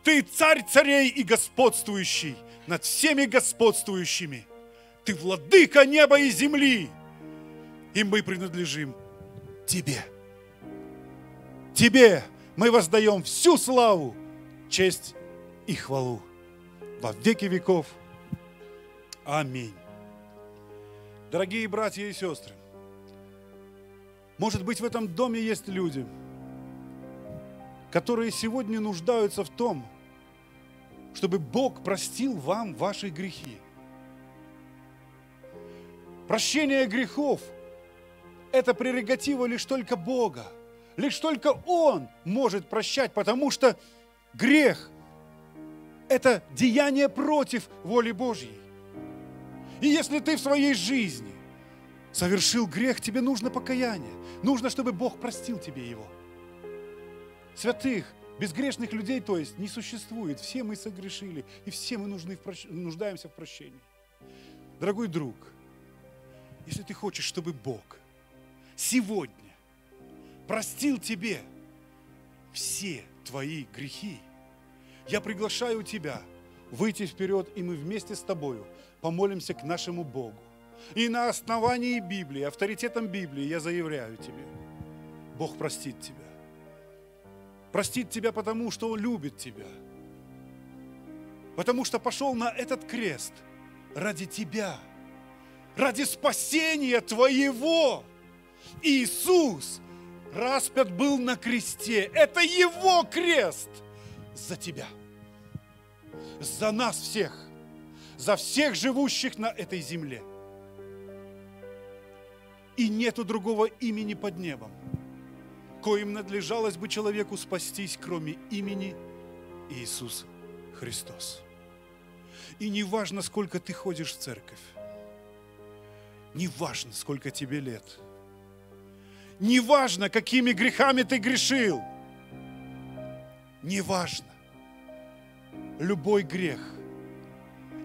Ты царь царей и господствующий над всеми господствующими. Ты владыка неба и земли. И мы принадлежим Тебе. Тебе мы воздаем всю славу, честь и хвалу во веки веков. Аминь. Дорогие братья и сестры, может быть, в этом доме есть люди, которые сегодня нуждаются в том, чтобы Бог простил вам ваши грехи. Прощение грехов – это прерогатива лишь только Бога. Лишь только Он может прощать, потому что грех – это деяние против воли Божьей. И если ты в своей жизни совершил грех, тебе нужно покаяние. Нужно, чтобы Бог простил тебе его. Святых, безгрешных людей, то есть, не существует. Все мы согрешили, и все мы нужны в прощ... нуждаемся в прощении. Дорогой друг, если ты хочешь, чтобы Бог сегодня простил тебе все твои грехи, я приглашаю тебя выйти вперед, и мы вместе с тобою помолимся к нашему Богу. И на основании Библии, авторитетом Библии я заявляю тебе, Бог простит тебя. Простит тебя потому, что Он любит тебя. Потому что пошел на этот крест ради тебя, ради спасения твоего. Иисус распят был на кресте. Это Его крест за тебя, за нас всех, за всех живущих на этой земле – и нету другого имени под небом, коим надлежалось бы человеку спастись, кроме имени Иисус Христос. И не важно, сколько ты ходишь в церковь, не важно, сколько тебе лет, не важно, какими грехами ты грешил, не важно. Любой грех,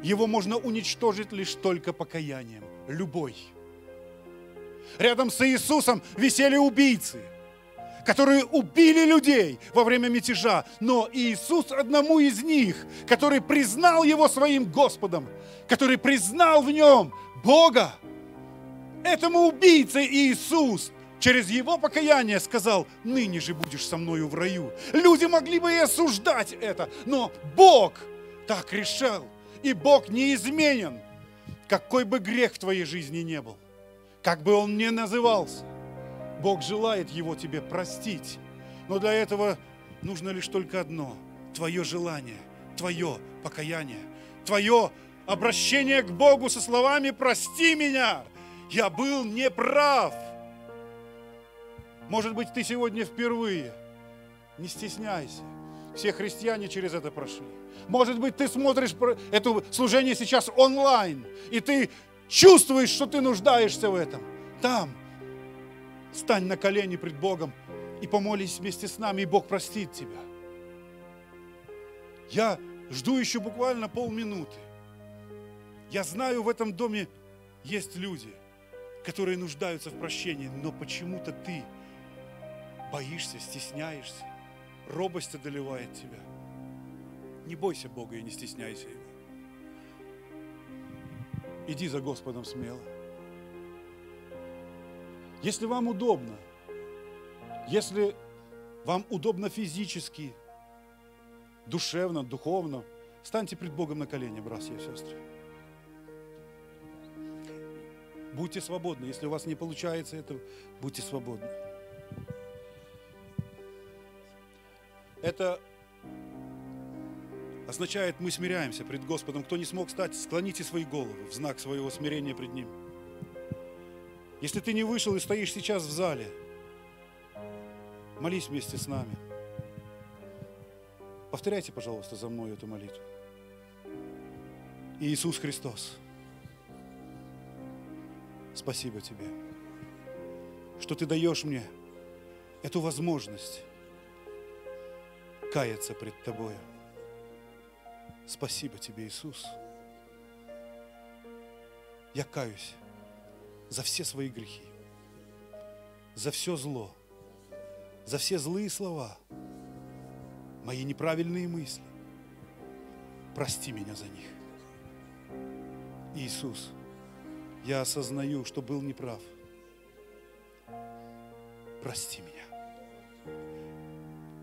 его можно уничтожить лишь только покаянием. Любой – Рядом с Иисусом висели убийцы, которые убили людей во время мятежа. Но Иисус одному из них, который признал его своим Господом, который признал в нем Бога, этому убийце Иисус через его покаяние сказал, ныне же будешь со мною в раю. Люди могли бы и осуждать это, но Бог так решил, и Бог неизменен, какой бы грех в твоей жизни не был как бы он ни назывался. Бог желает его тебе простить. Но для этого нужно лишь только одно – твое желание, твое покаяние, твое обращение к Богу со словами «Прости меня, я был неправ». Может быть, ты сегодня впервые. Не стесняйся. Все христиане через это прошли. Может быть, ты смотришь это служение сейчас онлайн, и ты чувствуешь, что ты нуждаешься в этом, там стань на колени пред Богом и помолись вместе с нами, и Бог простит тебя. Я жду еще буквально полминуты. Я знаю, в этом доме есть люди, которые нуждаются в прощении, но почему-то ты боишься, стесняешься, робость одолевает тебя. Не бойся Бога и не стесняйся Его. Иди за Господом смело. Если вам удобно, если вам удобно физически, душевно, духовно, станьте пред Богом на колени, братья и сестры. Будьте свободны. Если у вас не получается это, будьте свободны. Это означает, мы смиряемся пред Господом. Кто не смог стать, склоните свои головы в знак своего смирения пред Ним. Если ты не вышел и стоишь сейчас в зале, молись вместе с нами. Повторяйте, пожалуйста, за мной эту молитву. Иисус Христос, спасибо Тебе, что Ты даешь мне эту возможность каяться пред Тобою. Спасибо Тебе, Иисус. Я каюсь за все свои грехи, за все зло, за все злые слова, мои неправильные мысли. Прости меня за них. Иисус, я осознаю, что был неправ. Прости меня.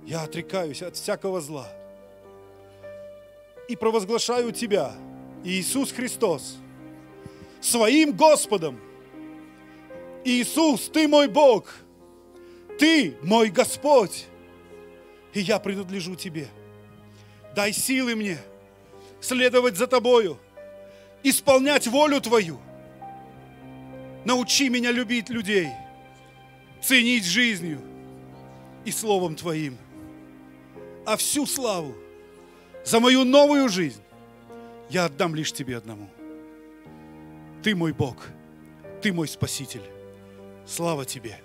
Я отрекаюсь от всякого зла и провозглашаю Тебя, Иисус Христос, своим Господом. Иисус, Ты мой Бог, Ты мой Господь, и я принадлежу Тебе. Дай силы мне следовать за Тобою, исполнять волю Твою. Научи меня любить людей, ценить жизнью и Словом Твоим. А всю славу за мою новую жизнь я отдам лишь Тебе одному. Ты мой Бог, Ты мой Спаситель. Слава Тебе,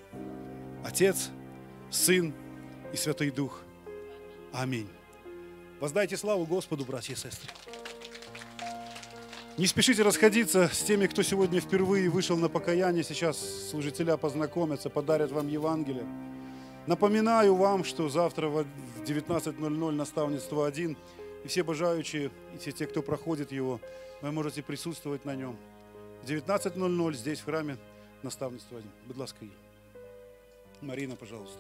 Отец, Сын и Святой Дух. Аминь. Воздайте славу Господу, братья и сестры. Не спешите расходиться с теми, кто сегодня впервые вышел на покаяние. Сейчас служителя познакомятся, подарят вам Евангелие. Напоминаю вам, что завтра в 19.00 наставничество 1, и все бажающие, и все те, кто проходит его, вы можете присутствовать на нем. В 19.00 здесь в храме наставництво 1. Будь ласка, Марина, пожалуйста.